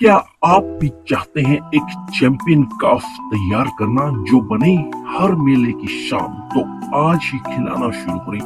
क्या आप भी चाहते हैं एक चैंपियन काफ तैयार करना जो बने हर मेले की शाम? तो आज ही खिलाना शुरू करें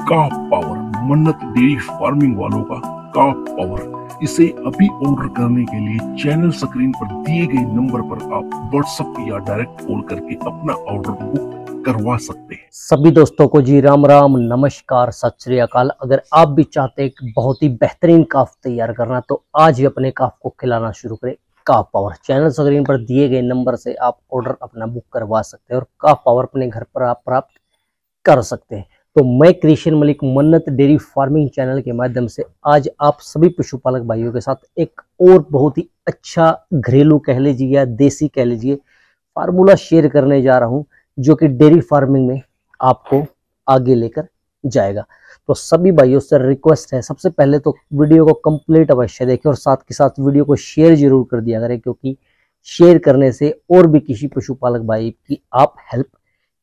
calf power, Mannat dairy farming वालों का काफ पावर। इसे अभी ऑर्डर करने के लिए चैनल स्क्रीन पर दिए गए नंबर पर आप व्हाट्सएप या डायरेक्ट कॉल करके अपना ऑर्डर बुक करवा सकते हैं। सभी दोस्तों को जी राम राम, नमस्कार, सत श्री अकाल। अगर आप भी चाहते हैं बहुत ही बेहतरीन काफ तैयार करना तो आज ही अपने काफ को खिलाना शुरू करें काफ पावर। चैनल स्क्रीन पर दिए गए नंबर से आप ऑर्डर अपना बुक करवा सकते हैं और काफ पावर अपने घर पर आप प्राप्त कर सकते हैं। तो मैं कृष्ण मलिक मन्नत डेयरी फ़ार्मिंग चैनल के माध्यम से आज आप सभी पशुपालक भाइयों के साथ एक और बहुत ही अच्छा घरेलू कह लीजिए या देसी कह लीजिए फार्मूला शेयर करने जा रहा हूँ। जो कि डेयरी फ़ार्मिंग में आपको आगे लेकर जाएगा। तो सभी भाइयों से रिक्वेस्ट है, सबसे पहले तो वीडियो को कंप्लीट अवश्य देखें और साथ के साथ वीडियो को शेयर ज़रूर कर दिया करें, क्योंकि शेयर करने से और भी किसी पशुपालक भाई की आप हेल्प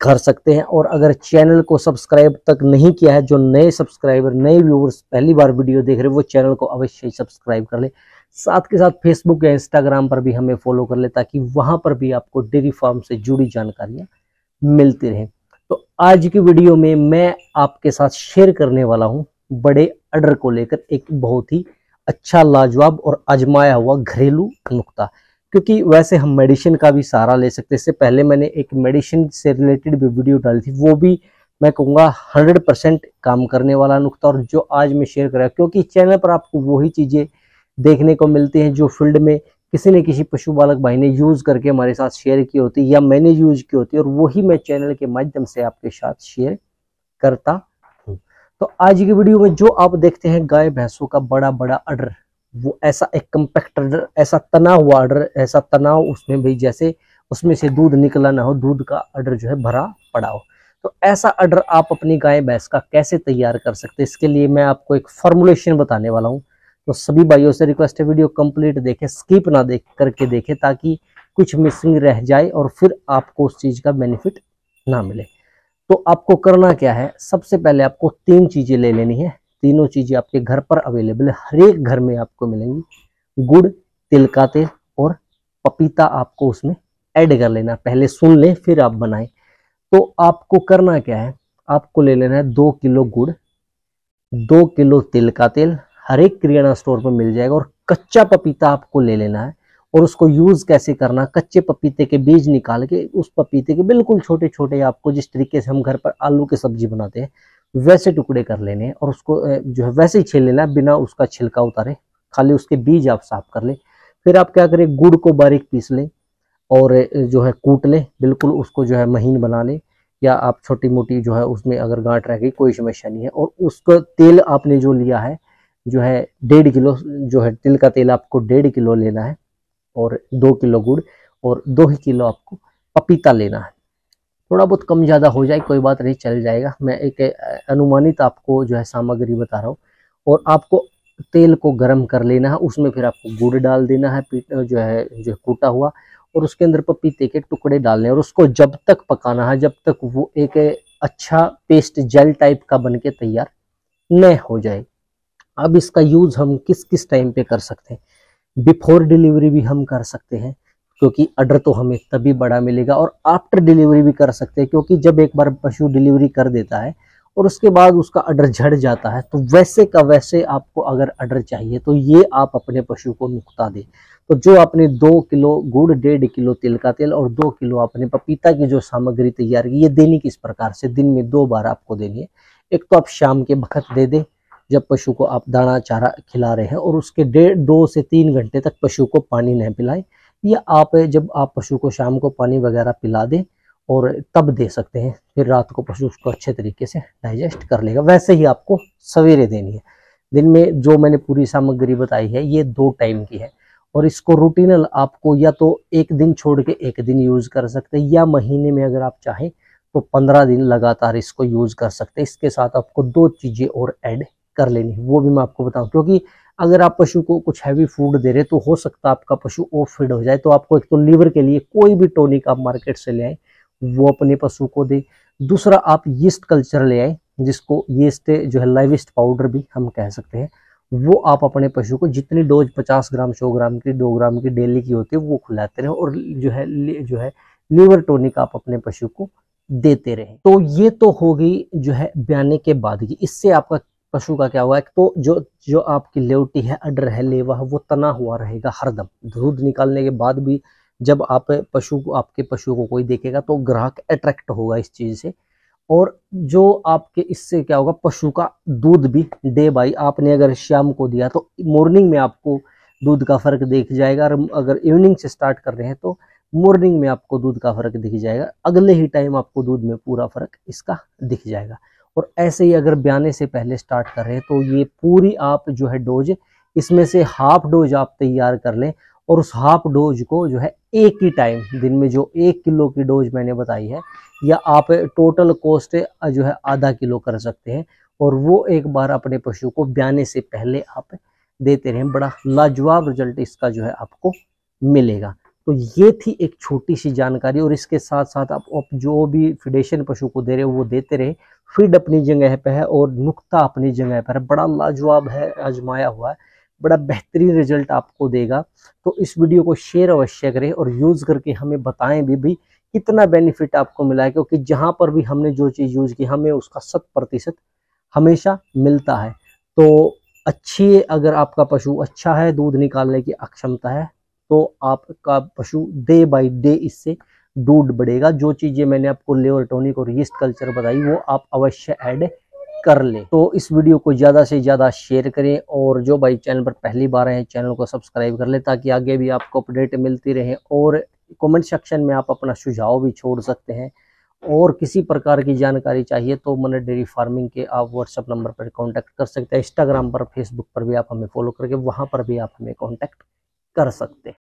कर सकते हैं। और अगर चैनल को सब्सक्राइब तक नहीं किया है, जो नए सब्सक्राइबर, नए व्यूवर्स पहली बार वीडियो देख रहे हैं, वो चैनल को अवश्य सब्सक्राइब कर ले। साथ के साथ फेसबुक या इंस्टाग्राम पर भी हमें फॉलो कर ले, ताकि वहाँ पर भी आपको डेयरी फार्म से जुड़ी जानकारियाँ मिलती रहे। तो आज की वीडियो में मैं आपके साथ शेयर करने वाला हूँ बड़े अडर को लेकर एक बहुत ही अच्छा लाजवाब और आजमाया हुआ घरेलू नुकता। क्योंकि वैसे हम मेडिसिन का भी सहारा ले सकते इससे पहले मैंने एक मेडिसिन से रिलेटेड भी वीडियो डाली थी, वो भी मैं कहूँगा हंड्रेड परसेंट काम करने वाला नुकता और जो आज मैं शेयर कर क्योंकि चैनल पर आपको वही चीज़ें देखने को मिलती हैं जो फ़ील्ड में किसी न किसी पशुपालक भाई ने यूज़ करके हमारे साथ शेयर की होती या मैंने यूज़ की होती और वही मैं चैनल के माध्यम से आपके साथ शेयर करता हूँ। तो आज की वीडियो में जो आप देखते हैं गाय भैंसों का बड़ा बड़ा अडर वो ऐसा एक कम्पैक्ट अडर ऐसा तना हुआ अडर ऐसा तनाव उसमें भाई जैसे उसमें से दूध निकला ना हो, दूध का अडर जो है भरा पड़ा हो। तो ऐसा अडर आप अपनी गाय भैंस का कैसे तैयार कर सकते इसके लिए मैं आपको एक फॉर्मुलेशन बताने वाला हूँ। तो सभी भाइयों से रिक्वेस्ट है वीडियो कंप्लीट देखें स्किप ना देख, करके देखें, ताकि कुछ मिसिंग रह जाए और फिर आपको उस चीज़ का बेनिफिट ना मिले। तो आपको करना क्या है? सबसे पहले आपको तीन चीज़ें ले लेनी है। तीनों चीज़ें आपके घर पर अवेलेबल है। हर एक घर में आपको मिलेंगी। गुड़, तिल का तेल और पपीता आपको उसमें ऐड कर लेना। पहले सुन लें, फिर आप बनाएँ। तो आपको करना क्या है? आपको ले लेना है दो किलो गुड़, दो किलो तिल का तेल हर एक किराना स्टोर पर मिल जाएगा और कच्चा पपीता आपको ले लेना है और उसको यूज़ कैसे करना कच्चे पपीते के बीज निकाल के, उस पपीते के बिल्कुल छोटे छोटे आपको जिस तरीके से हम घर पर आलू की सब्ज़ी बनाते हैं, वैसे टुकड़े कर लेने और उसको जो है वैसे ही छील लेना बिना उसका छिलका उतारे, खाली उसके बीज आप साफ़ कर ले। फिर आप क्या करें, गुड़ को बारीक पीस लें और जो है कूट लें, बिल्कुल उसको जो है महीन बना लें या आप छोटी मोटी जो है उसमें अगर गांठ रह गई, कोई समस्या नहीं है और उसका तेल आपने जो लिया है जो है, डेढ़ किलो, जो है, तिल का तेल आपको डेढ़ किलो लेना है और दो किलो गुड़ और दो ही किलो आपको पपीता लेना है। थोड़ा बहुत कम ज़्यादा हो जाए, कोई बात नहीं, चल जाएगा। मैं एक अनुमानित आपको जो है सामग्री बता रहा हूँ और आपको तेल को गर्म कर लेना है, उसमें फिर आपको गुड़ डाल देना है जो है जो है, कूटा हुआ और उसके अंदर पपीते के टुकड़े डालने और उसको जब तक पकाना है, जब तक वो एक अच्छा पेस्ट जेल टाइप का बन के तैयार न हो जाए। अब इसका यूज़ हम किस किस टाइम पे कर सकते हैं? बिफोर डिलीवरी भी हम कर सकते हैं, क्योंकि अडर तो हमें तभी बड़ा मिलेगा और आफ्टर डिलीवरी भी कर सकते हैं, क्योंकि जब एक बार पशु डिलीवरी कर देता है और उसके बाद उसका अडर झड़ जाता है तो वैसे का वैसे आपको अगर अडर चाहिए तो ये आप अपने पशु को नुकता दें। तो जो आपने दो किलो गुड़, डेढ़ किलो तिल का तेल और दो किलो आपने पपीता की जो सामग्री तैयार की, ये देनी किस प्रकार से? दिन में दो बार आपको देनी है। एक तो आप शाम के वक्त दे दें जब पशु को आप दाना चारा खिला रहे हैं और उसके डेढ़, दो से तीन घंटे तक पशु को पानी नहीं पिलाएँ, या आप जब आप पशु को शाम को पानी वगैरह पिला दें और तब दे सकते हैं, फिर रात को पशु उसको अच्छे तरीके से डाइजेस्ट कर लेगा। वैसे ही आपको सवेरे देनी है। दिन में जो मैंने पूरी सामग्री बताई है, ये दो टाइम की है और इसको रूटीनल आपको या तो एक दिन छोड़ के एक दिन यूज़ कर सकते हैं, या महीने में अगर आप चाहें तो पंद्रह दिन लगातार इसको यूज़ कर सकते हैं। इसके साथ आपको दो चीज़ें और ऐड कर लेनी वो भी मैं आपको बताऊँ। क्योंकि अगर आप पशु को कुछ हैवी फ़ूड दे रहे तो हो सकता है आपका पशु ऑफ़ फ़ीड हो जाए तो आपको एक तो लीवर के लिए कोई भी टोनिक आप मार्केट से ले आए, वो अपने पशु को दे। दूसरा, आप यीस्ट कल्चर ले आए, जिसको यीस्ट जो है लाइविस्ट पाउडर भी हम कह सकते हैं, वो आप अपने पशु को जितनी डोज 50 ग्राम 100 ग्राम की 2 ग्राम की डेली की होती है, वो खिलाते रहे और जो है जो है, लीवर टोनिक आप अपने पशु को देते रहे। तो ये तो होगी जो है, ब्याने के बाद की। इससे आपका पशु का क्या हुआ? है तो जो जो आपकी लेवटी है, अडर है, लेवा है, वो तना हुआ रहेगा हरदम। दूध निकालने के बाद भी जब आप पशु को, आपके पशु को कोई देखेगा तो ग्राहक अट्रैक्ट होगा इस चीज़ से। और जो आपके, इससे क्या होगा, पशु का दूध भी डे बाई आपने अगर शाम को दिया तो मॉर्निंग में आपको दूध का फ़र्क दिख जाएगा। और अगर इवनिंग से स्टार्ट कर रहे हैं तो मॉर्निंग में आपको दूध का फ़र्क दिख जाएगा। अगले ही टाइम आपको दूध में पूरा फ़र्क इसका दिख जाएगा। और ऐसे ही अगर ब्याने से पहले स्टार्ट कर रहे हैं तो ये पूरी आप जो है डोज, इसमें से हाफ़ डोज आप तैयार कर लें और उस हाफ़ डोज को जो है एक ही टाइम दिन में जो एक किलो की डोज मैंने बताई है, या आप टोटल कॉस्ट जो है आधा किलो कर सकते हैं और वो एक बार अपने पशु को ब्याने से पहले आप देते रहें, बड़ा लाजवाब रिज़ल्ट इसका जो है आपको मिलेगा। तो ये थी एक छोटी सी जानकारी और इसके साथ साथ आप, आप जो भी फिडेशन पशु को दे रहे हो वो देते रहे। फ़ीड अपनी जगह पे है और नुक्ता अपनी जगह पर है। बड़ा लाजवाब है आजमाया हुआ है। बड़ा बेहतरीन रिज़ल्ट आपको देगा। तो इस वीडियो को शेयर अवश्य करें और यूज़ करके हमें बताएँ भी भी कितना बेनिफिट आपको मिला है। क्योंकि जहाँ पर भी हमने जो चीज़ यूज़ की हमें उसका शत प्रतिशत हमेशा मिलता है। तो अच्छी अगर आपका पशु अच्छा है दूध निकालने की अक्षमता है तो आपका पशु डे बाई डे इससे दूध बढ़ेगा। जो चीज़ें मैंने आपको लेवर टोनिक और यीस्ट कल्चर बताई, वो आप अवश्य ऐड कर ले। तो इस वीडियो को ज़्यादा से ज़्यादा शेयर करें और जो भाई चैनल पर पहली बार आए चैनल को सब्सक्राइब कर ले ताकि आगे भी आपको अपडेट मिलती रहे और कमेंट सेक्शन में आप अपना सुझाव भी छोड़ सकते हैं। और किसी प्रकार की जानकारी चाहिए तो मन डेयरी फ़ार्मिंग के आप व्हाट्सअप नंबर पर कांटेक्ट कर सकते हैं। इंस्टाग्राम पर फेसबुक पर भी आप हमें फॉलो करके वहाँ पर भी आप हमें कांटेक्ट कर सकते हैं।